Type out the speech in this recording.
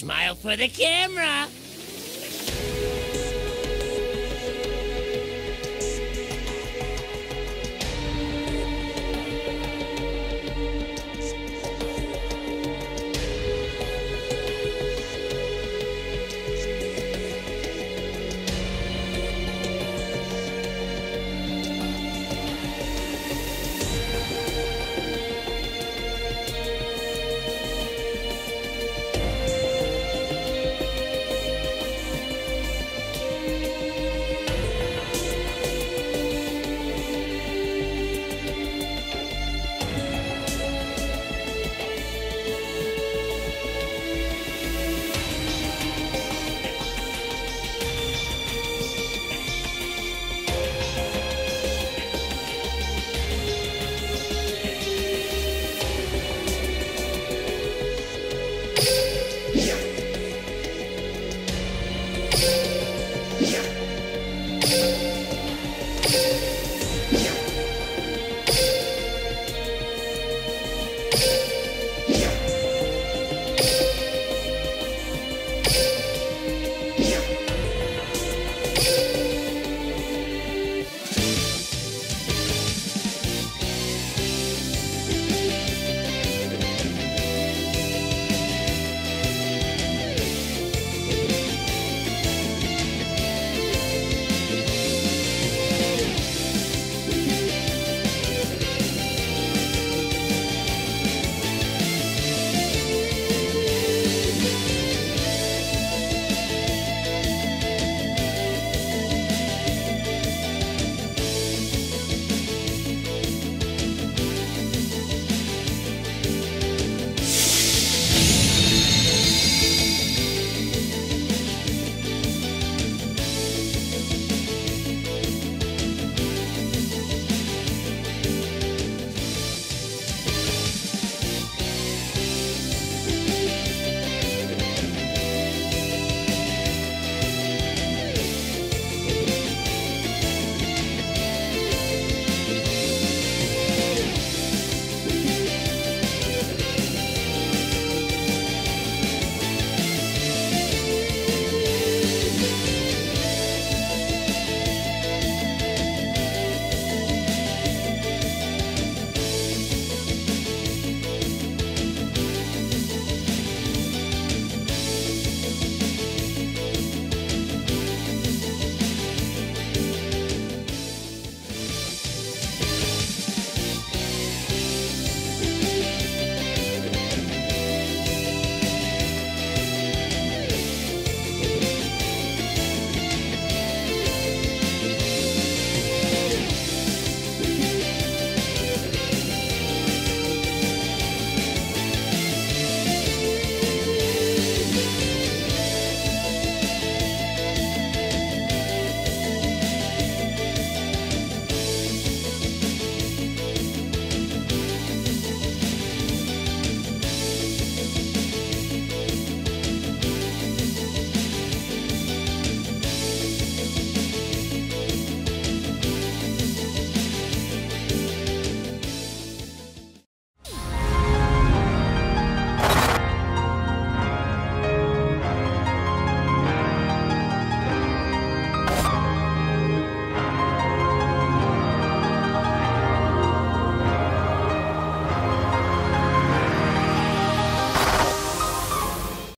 Smile for the camera.